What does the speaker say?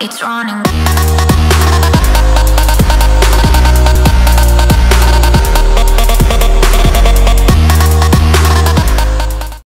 It's running.